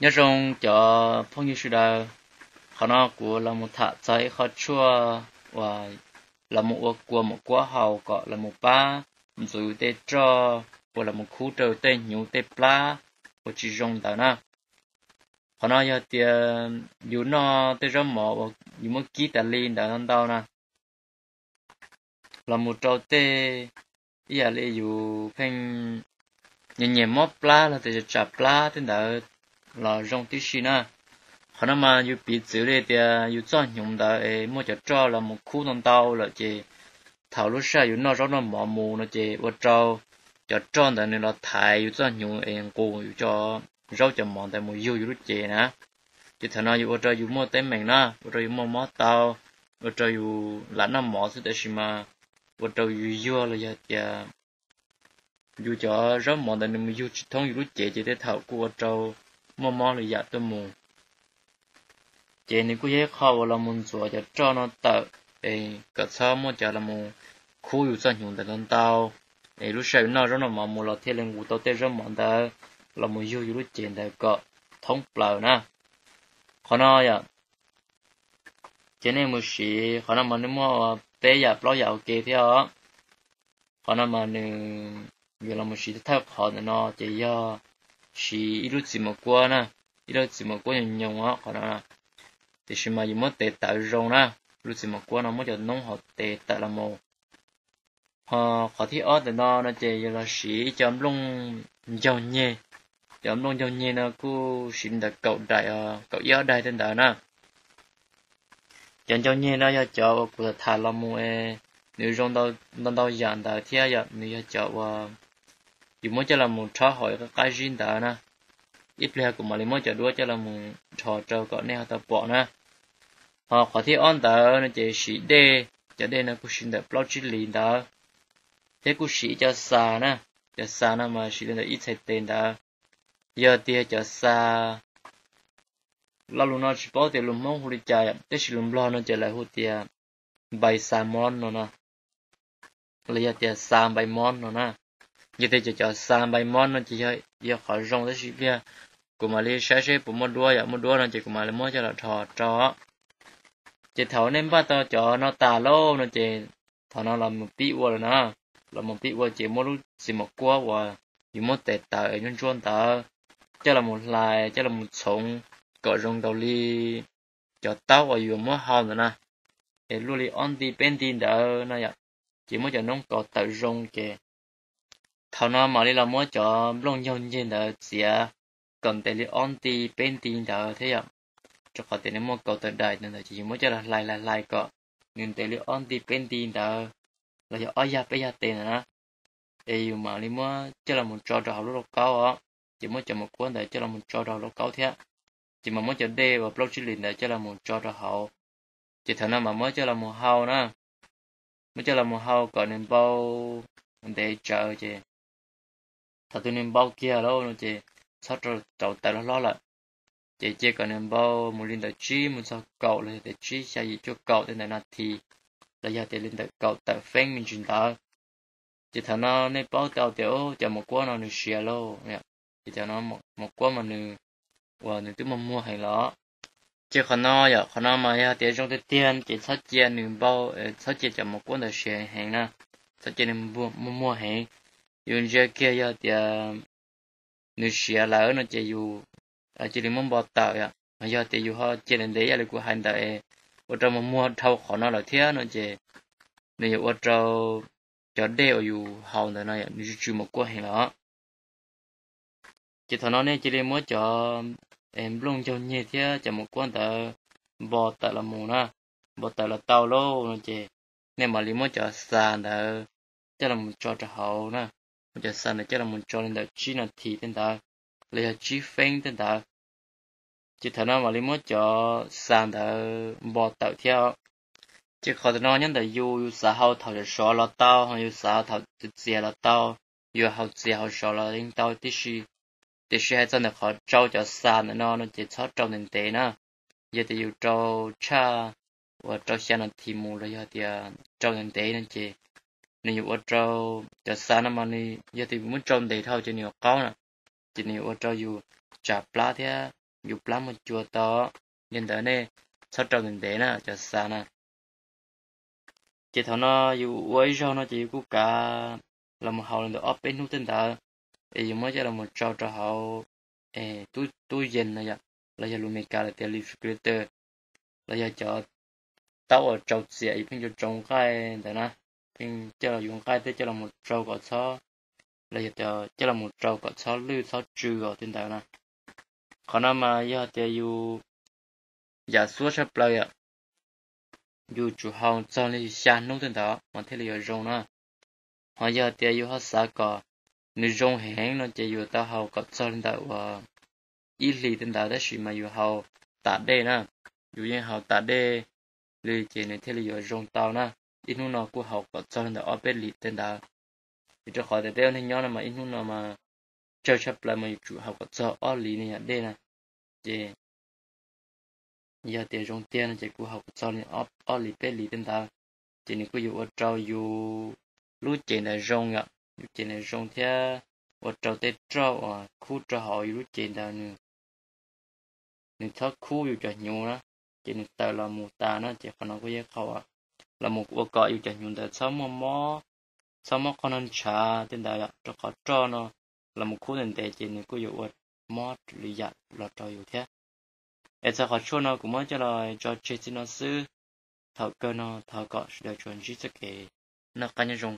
nhớ rằng cho phong như sư đào họ nó của là một thạ trái họ chua và là một của một quả hậu có là một ba rồi tê cho và là một khu trâu tê nhiều tê pla và chỉ rong đó na. Họ nói giờ thì dù nó tê rất mỏ và dù mất kỹ tài liên đã ăn đâu nè, là một trâu tê ý là lê dù phanh nhẹ nhẹ mót pla là tê chạp pla tên đã là rong tí xí na họ nói mà dù bị chữ đây thì, dù cho nhung đã ấy mua cho cho là một khu non tàu là chỉ thảo lúc sau dù nó rõ nó mỏ mù nó chỉ vật trâu cho cho đó nên là thái dù cho nhung ấy cô dù cho rau cho mòn tại một yêu dù lúc chỉ nè. Chỉ thằng nào dù vật trâu dù mua tên mình na vật trâu dù mua mỏ tàu vật trâu dù là nó mỏ sự để mà vật trâu dù yêu là giờ thì à, dù cho rau mòn tại một yêu chỉ thông dù lúc chỉ chỉ để thảo của vật trâu mò là dạ tôi mù. Này cũng dễ khó vào là muốn rửa cho cho nó tờ ê cả sao mà chả là mù. Khu yếu để lên tao. Ê lúc sau nó rất là mà mù lên ngủ tao tê rất mòn tờ là mù yêu yếu lúc này có thông bờ nè khó nó dạ này mù xì khó nó mà nếu mà tê dạ lo dạ thế hả khó nó mà nếu như là mù xì thì thật khó nữa nó chị sĩ lúc gì mà qua nè lúc gì mà qua nhiều nhiều á khó nói thì khi mà mất tệ tạo rong na lúc gì mà qua nó mới cho nông họ tệ tạo là mồ. họ họ thi ở từ đó nó chỉ là sĩ chấm lông giàu nhẹ chấm lông giàu nhẹ nó cứ xin được cậu đại cậu giáo đại tên đó na chấm giàu nhẹ nó cho cho của thà là một nếu rong đâu đâu đâu dạng đó thì giờ nếu cho chỉ dù mới cho là một trò hỏi cái cái riêng đó na ít lẽ của mà lấy mới cho đua cho là một trò trò có nên tập bỏ na họ có thể ăn đó nó chỉ sĩ đê, cho đê nó cũng xin được bao chỉ lì đó. Thế cũng sĩ cho xa nè, cho xa nó mà sĩ được ít thay tiền đó. Giờ tia cho xa. Lo luôn nó chỉ bảo tiền luôn mong hụt chạy, thế sĩ luôn lo nó chỉ lại hụt tia bài xa món nó nè. Lấy giờ tia xa bài món nó nè giờ thế cho cho sang bài món nó chỉ hơi giờ khỏi rong tới sĩ kia của mà đi sáng sáng của một đua giờ một đua nó chỉ của mà lấy món cho là thò trò chỉ thầu nên bắt tao cho nó tà lô, nó chỉ thầu nó làm một tí qua rồi nè làm một tí qua chỉ một lúc chỉ một qua và chỉ một tệ tờ ở nhân chuan tờ cho là một lại cho là một sống, cỡ rong đầu li cho tao và dùng mỗi hòn rồi nè để luôn đi on đi bên đi đỡ nó vậy. Chỉ muốn cho nó có tờ rong kì thầu nó mà đi làm mua cho long nhân trên đỡ chỉ cần tiền đi on ti bên đi đỡ thế ạ. Cho họ tiền mua cầu tận đại nên là chỉ muốn cho là lại lại lại có. Nên tiền đi on ti bên tiền đó là cho ở nhà bây giờ tiền à. nữa ấy mà đi mua cho là một trò trò lúc cao á, chỉ muốn cho một cuốn để cho là một trò trò lúc cao thế chỉ mà muốn cho đê và blockchain để cho là một trò trò hậu. Chỉ thằng nào mà mới cho là một hậu nữa. Mới cho là một hậu còn nên bao để chờ chứ thật tôi nên bao kia lâu nó chỉ sao trò trò tại nó lo lại chỉ chỉ còn nên bao một linh đạo chi, một sao cậu là để chi sao gì cho cậu, thế này là thì là giờ thì linh đạo cậu tại phèn mình chuyển đó chỉ thằng nó nên bao tàu tiểu cho một quả nó được xia lâu nè chỉ thằng nó một một quả mà được và được mà mua hay đó chỉ khả năng giờ dạ, khả năng mà dạ, giờ thì trong cái tiền chỉ sao chia được bao ờ, sao chia cho một quả được xia hàng nè. Sao chia được mua mua hàng yun giờ kia ya tia được xia là nó chỉ dùng à chỉ là muốn bỏ tạo ya. Mà giờ thì dù họ chỉ đến đấy là của hành tại ở e. trong mà mua thâu khó nó là thế nó chỉ nếu ở trong cho đeo dù hậu nữa này nếu chỉ một quả hình đó chỉ thằng nó nên chỉ là muốn cho, em luôn cho nhẹ thế cho một quan tờ bỏ tại là mù na bỏ tại là tàu lô nó chỉ nên mà lý muốn cho sàn đó cho là một cho cho hậu na một giờ sàn là cho là muốn cho lên đó chi là thì tên đó là chi phanh tên ta chỉ thằng nó mà lấy mất cho sàn đã bỏ tàu theo chỉ khó nó nhân là yêu yêu xã hậu thầu cho số là tao hay yêu xã hội thầu tự chế là tao yêu hậu chế hậu số là linh tao tí sĩ tí sĩ hay chân là khó trâu cho sàn nó nó chỉ cho trâu nên tế nè giờ thì yêu trâu cha và trâu xe là thì mù là giờ thì trâu nên tế nên chỉ nên yêu trâu, cho sàn mà này giờ thì muốn trâu để thâu cho nhiều cao nè. Chỉ nhiều trâu dù chả plá thế dù plá một chùa to nên đó nè sau trâu mình để nè, cho xa nè. Chỉ thằng nó dù quấy cho nó chỉ cũng cả là một hậu là ốp bên nút tên đó thì dù mới chỉ là một trâu trâu hậu. Ê tôi tôi dần là là giờ luôn mình cả là tiền refrigerator là giờ cho tao ở trâu xịa thì cho trồng cái đó nè phim cho là dùng cái thế cho là một trâu có số là giờ cho là một trâu có số lưu số trừ ở tên đó nè. Còn mà giờ thì dù giờ số sắp lại ạ. Dù chủ hồng cho nên xa nông tên đó mà thế là giờ rong nó. Họ giờ thì dù họ xa có nếu rong hẹn nó chỉ dù tao hậu có cho nên đó và ít lì tên đó đó sự mà dù hậu tạ đê nè. Dù như tạ đê lì chỉ nên thế là giờ rong tao nè inu nó của học có cho nên là ở bên lì tên đó thì cho khỏi để đeo nên nhớ là mà inu nó mà chơi chấp lại mà chủ học có cho ở lì này đây nè thì giờ tiền trong tiền thì của học cho nên ở ở lì bên lì tên đó thì nên của ở trâu dù lúc chuyện là rong ạ lúc chuyện là rong thế ở trâu tết trâu à khu trâu họ lúc chuyện là nữa nên thắc khu dù cho nhiều đó chỉ nên tao là mù ta nó chỉ còn nó có giấy khẩu ạ là một cuộc gọi yêu chẳng nhung ta sao mà mò sao mà con ăn trà tên đại cho có cho nó là một khu nền tệ chỉ nên cứ dụ mò lý giải là cho yêu thế. Em sẽ có chỗ nó cũng mới cho lời cho chị xin nó sư thảo cơ nó thảo cọ để chuẩn chỉ sức kể. Nó cá nhân dùng